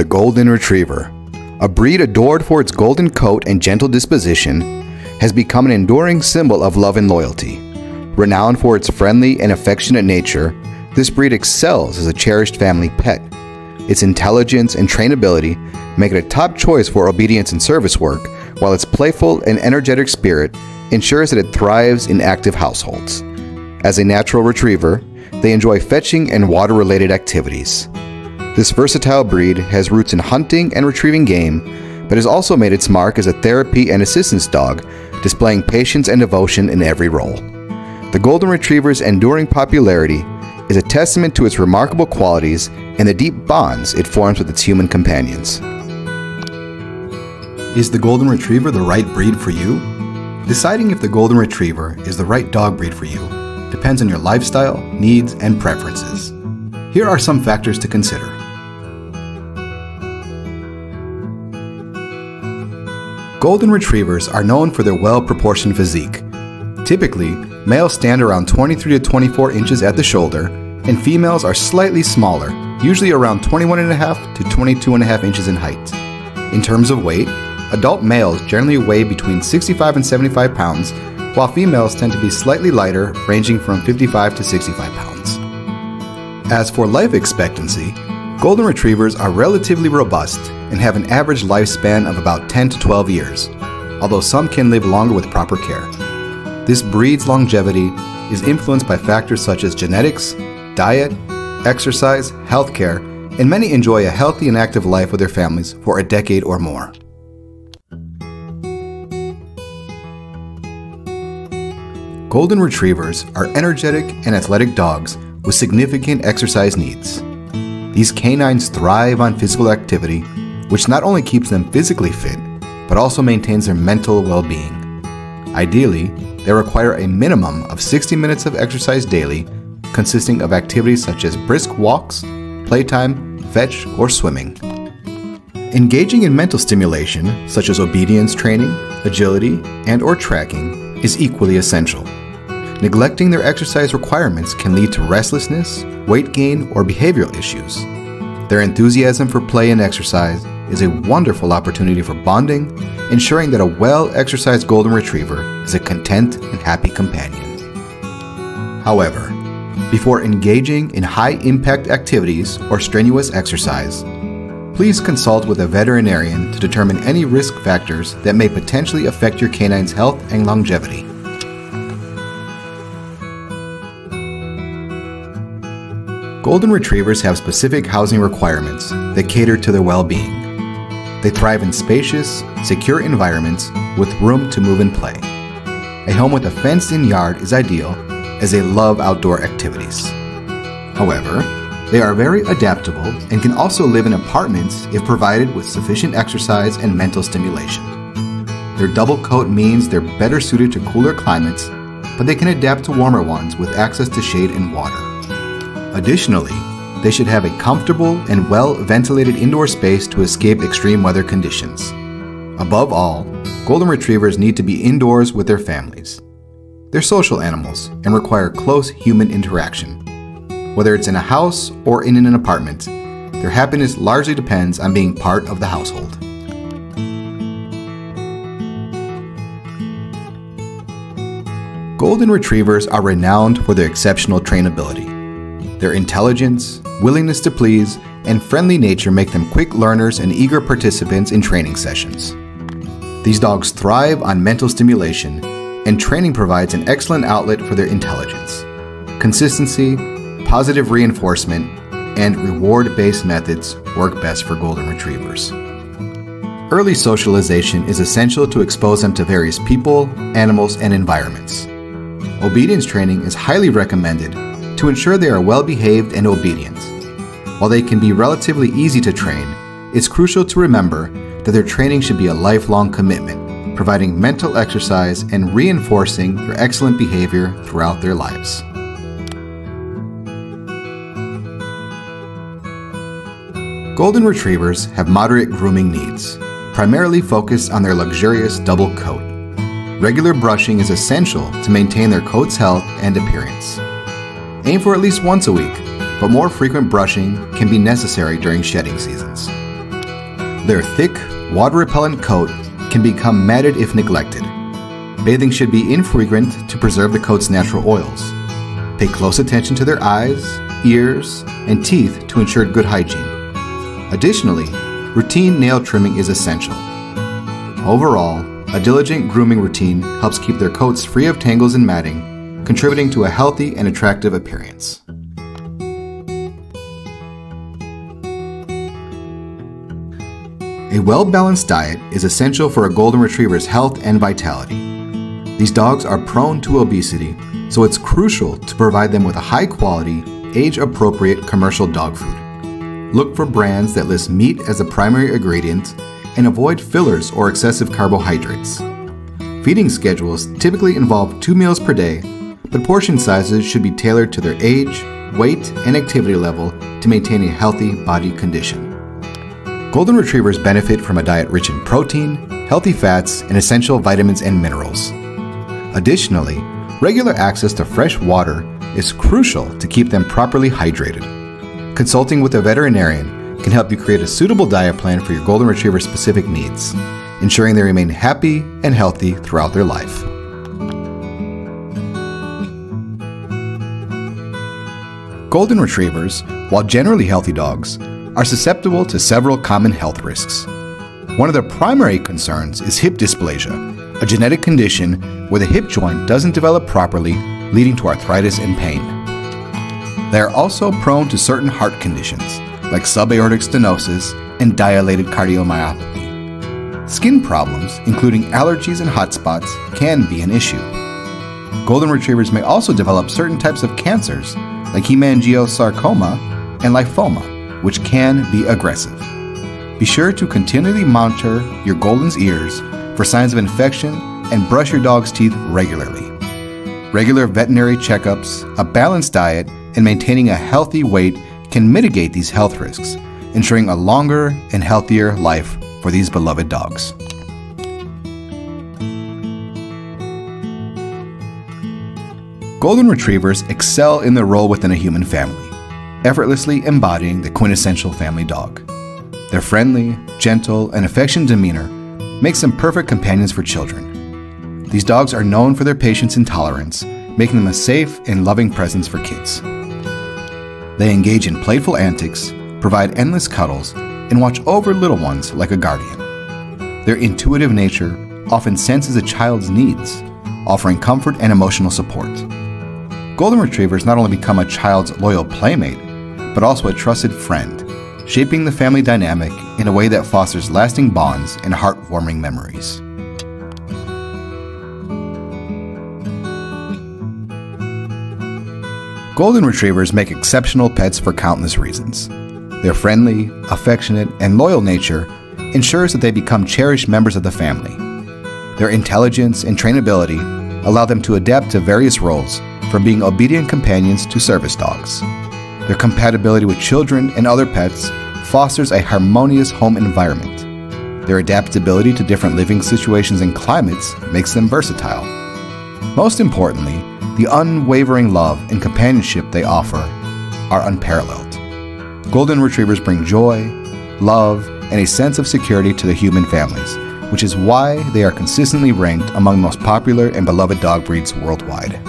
the Golden Retriever. A breed adored for its golden coat and gentle disposition, has become an enduring symbol of love and loyalty. Renowned for its friendly and affectionate nature, this breed excels as a cherished family pet. Its intelligence and trainability make it a top choice for obedience and service work, while its playful and energetic spirit ensures that it thrives in active households. As a natural retriever, they enjoy fetching and water related activities. This versatile breed has roots in hunting and retrieving game, but has also made its mark as a therapy and assistance dog, displaying patience and devotion in every role. The Golden Retriever's enduring popularity is a testament to its remarkable qualities and the deep bonds it forms with its human companions. Is the Golden Retriever the right breed for you? Deciding if the Golden Retriever is the right dog breed for you depends on your lifestyle, needs, and preferences. Here are some factors to consider. Golden Retrievers are known for their well proportioned physique. Typically, males stand around 23 to 24 inches at the shoulder, and females are slightly smaller, usually around 21.5 to 22.5 inches in height. In terms of weight, adult males generally weigh between 65 and 75 pounds, while females tend to be slightly lighter, ranging from 55 to 65 pounds. As for life expectancy, Golden Retrievers are relatively robust and have an average lifespan of about 10 to 12 years, although some can live longer with proper care. This breed's longevity is influenced by factors such as genetics, diet, exercise, healthcare, and many enjoy a healthy and active life with their families for a decade or more. Golden Retrievers are energetic and athletic dogs with significant exercise needs. These canines thrive on physical activity, which not only keeps them physically fit, but also maintains their mental well being. Ideally, they require a minimum of 60 minutes of exercise daily, consisting of activities such as brisk walks, playtime, fetch, or swimming. Engaging in mental stimulation, such as obedience training, agility, and or tracking, is equally essential. Neglecting their exercise requirements can lead to restlessness, weight gain, or behavioral issues. Their enthusiasm for play and exercise is a wonderful opportunity for bonding, ensuring that a well exercised Golden Retriever is a content and happy companion. However, before engaging in high impact activities or strenuous exercise, please consult with a veterinarian to determine any risk factors that may potentially affect your canine's health and longevity. Golden Retrievers have specific housing requirements that cater to their well being. They thrive in spacious, secure environments with room to move and play. A home with a fenced in yard is ideal as they love outdoor activities. However, they are very adaptable and can also live in apartments if provided with sufficient exercise and mental stimulation. Their double coat means they're better suited to cooler climates, but they can adapt to warmer ones with access to shade and water. Additionally, they should have a comfortable and well ventilated indoor space to escape extreme weather conditions. Above all, Golden Retrievers need to be indoors with their families. They're social animals and require close human interaction. Whether it's in a house or in an apartment, their happiness largely depends on being part of the household. Golden Retrievers are renowned for their exceptional trainability. Their intelligence, willingness to please, and friendly nature make them quick learners and eager participants in training sessions. These dogs thrive on mental stimulation, and training provides an excellent outlet for their intelligence. Consistency, positive reinforcement, and reward based methods work best for Golden Retrievers. Early socialization is essential to expose them to various people, animals, and environments. Obedience training is highly recommended to ensure they are well behaved and obedient. While they can be relatively easy to train, it's crucial to remember that their training should be a lifelong commitment, providing mental exercise and reinforcing their excellent behavior throughout their lives. Golden Retrievers have moderate grooming needs, primarily focused on their luxurious double coat. Regular brushing is essential to maintain their coat's health and appearance. Aim for at least once a week, but more frequent brushing can be necessary during shedding seasons. Their thick, water repellent coat can become matted if neglected. Bathing should be infrequent to preserve the coat's natural oils. Pay close attention to their eyes, ears, and teeth to ensure good hygiene. Additionally, routine nail trimming is essential. Overall, a diligent grooming routine helps keep their coats free of tangles and matting, contributing to a healthy and attractive appearance. A well balanced diet is essential for a Golden Retriever's health and vitality. These dogs are prone to obesity, so it's crucial to provide them with a high quality, age appropriate commercial dog food. Look for brands that list meat as a primary ingredient and avoid fillers or excessive carbohydrates. Feeding schedules typically involve two meals per day, but portion sizes should be tailored to their age, weight, and activity level to maintain a healthy body condition. Golden Retrievers benefit from a diet rich in protein, healthy fats, and essential vitamins and minerals. Additionally, regular access to fresh water is crucial to keep them properly hydrated. Consulting with a veterinarian can help you create a suitable diet plan for your Golden Retriever specific needs, ensuring they remain happy and healthy throughout their life. Golden Retrievers, while generally healthy dogs, are susceptible to several common health risks. One of their primary concerns is hip dysplasia, a genetic condition where the hip joint doesn't develop properly, leading to arthritis and pain. They are also prone to certain heart conditions, like subaortic stenosis and dilated cardiomyopathy. Skin problems, including allergies and hot spots, can be an issue. Golden Retrievers may also develop certain types of cancers, like hemangiosarcoma and lymphoma, which can be aggressive. Be sure to continually monitor your Golden's ears for signs of infection and brush your dog's teeth regularly. Regular veterinary checkups, a balanced diet, and maintaining a healthy weight can mitigate these health risks, ensuring a longer and healthier life for these beloved dogs. Golden Retrievers excel in their role within a human family effortlessly embodying the quintessential family dog. Their friendly, gentle, and affectionate demeanor makes them perfect companions for children. These dogs are known for their patience and tolerance, making them a safe and loving presence for kids. They engage in playful antics, provide endless cuddles, and watch over little ones like a guardian. Their intuitive nature often senses a child's needs, offering comfort and emotional support. Golden Retrievers not only become a child's loyal playmate, but also a trusted friend, shaping the family dynamic in a way that fosters lasting bonds and heartwarming memories. Golden Retrievers make exceptional pets for countless reasons. Their friendly, affectionate, and loyal nature ensures that they become cherished members of the family. Their intelligence and trainability allow them to adapt to various roles, from being obedient companions to service dogs. Their compatibility with children and other pets fosters a harmonious home environment. Their adaptability to different living situations and climates makes them versatile. Most importantly, the unwavering love and companionship they offer are unparalleled. Golden Retrievers bring joy, love, and a sense of security to the human families, which is why they are consistently ranked among the most popular and beloved dog breeds worldwide.